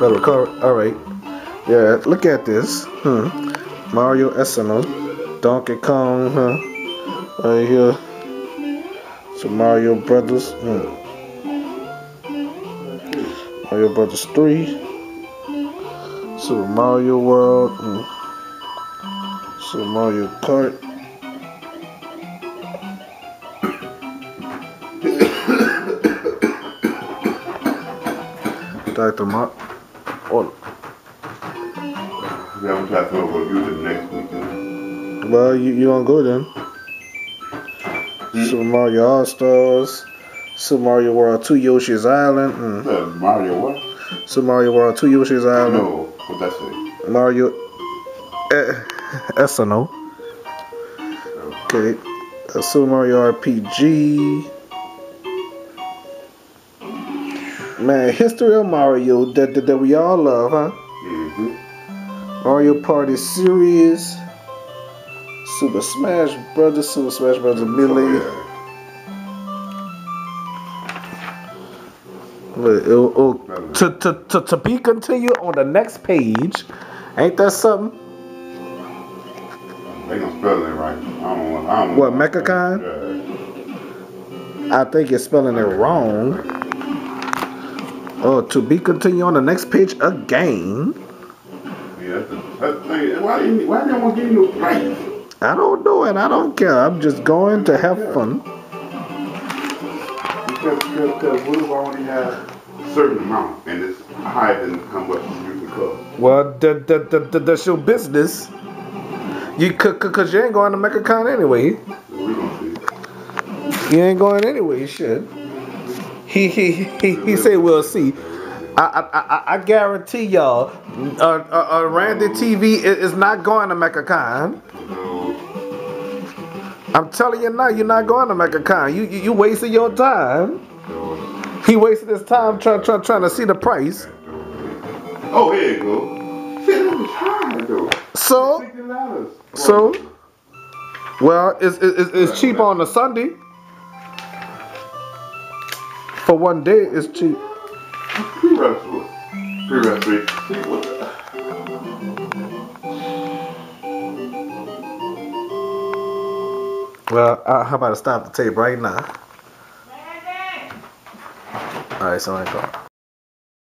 All right. Yeah, look at this. Hmm. Mario SNL. Donkey Kong, huh? Right here. So Mario Brothers. Hmm. Mario Brothers 3. Super Mario World. Hmm. Super Mario Kart. Dr. Mark. Yeah, I'm trying to go you the next weekend. Well, you, you don't go then. Hmm? Super Mario All Stars. Super Mario World 2 Yoshi's Island. Mm. Uh, Mario what? Super Mario World 2 Yoshi's Island. No, what that say? Mario eh, SNO. Okay. Uh, Super Mario RPG. Man, history of Mario that, that, that we all love, huh? Mm-hmm. Mario Party series. Super Smash Brothers, Super Smash Brothers Melee. Oh, Look, it'll- it'll- to, to, to, to be continued on the next page. Ain't that something? They gonna spell it right. I don't want. I don't What, MechaCon? Yeah. I think you're spelling it wrong. Oh, to be continued on the next page again. Yeah, that's the. Why why want to give you no price? I don't know and I don't care. I'm just going to have fun. Because, because, because I only a certain amount and it's higher than how much you can cover? Well, that, that, that, that, that's your business. You could, cause you ain't going to MechaCon anyway. So we gonna see. You ain't going anyway, shit. He he he he say we'll see. I I I, I guarantee y'all, uh, uh, uh, Randy TV is not going to MechaCon. I'm telling you now, you're not going to MechaCon. You you, you wasting your time. He wasted his time trying try, trying to see the price. oh, here you go. Shit, that was high though. So so, well, it's it's, it's cheap on a Sunday. For one day. Pre-wrestle. Pre-wrestle. See what? the- Well, how about I stop the tape right now? All right, so I go.